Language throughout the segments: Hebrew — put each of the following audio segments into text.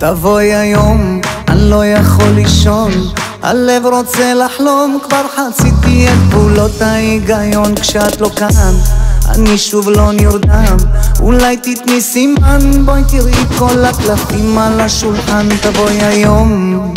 תבואי היום, אני לא יכול לישון. הלב רוצה לחלום, כבר חציתי את גבולות ההיגיון כשאת לא כאן אני שוב לא נרדם, אולי תתני סימן בואי תראי כל הקלפים על השולחן, תבואי היום.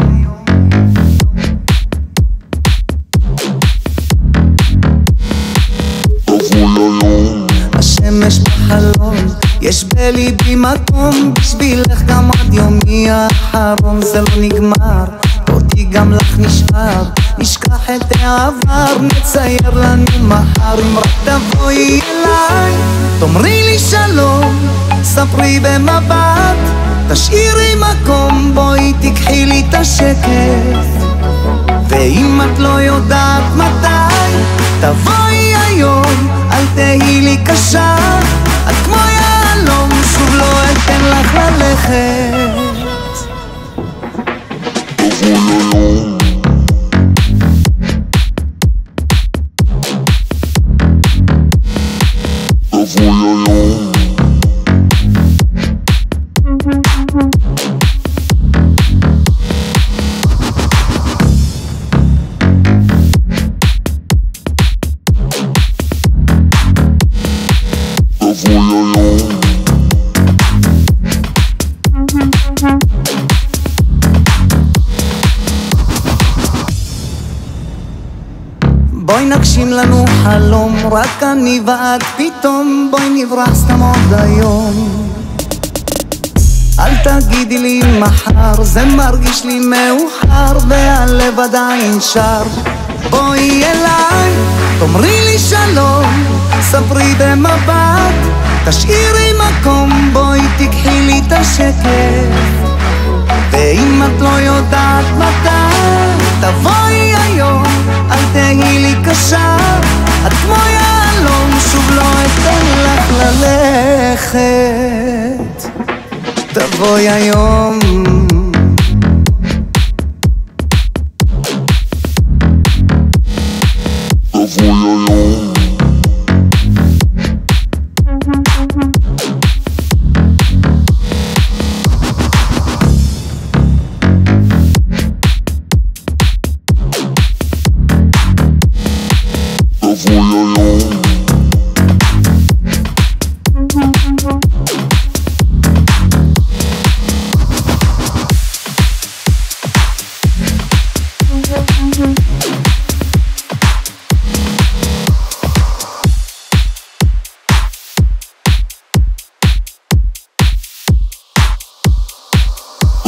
השמש בחלום יש בליבי מקום בשבילך גם עד יומי האחרון זה לא נגמר אותי גם לך נשאר נשכח את העבר נצייר לנו מחר אם רק תבואי אליי. תאמרי לי שלום ספרי במבט תשאירי מקום בואי תיקחי לי את השקט. ואם את לא יודעת מתי תבואי היום אל תהי לי קשה בואי נגשים לנו חלום, רק אני ואת פתאום בואי נברח סתם עוד היום. אל תגידי לי מחר, זה מרגיש לי מאוחר והלב עדיין שר. בואי אליי, תאמרי לי שלום, ספרי במבט תשאירי מקום, בואי תיקחי לי את השקט ואם את לא יודעת מתי, תבואי תבואי היום תבואי היום Voy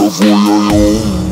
voyons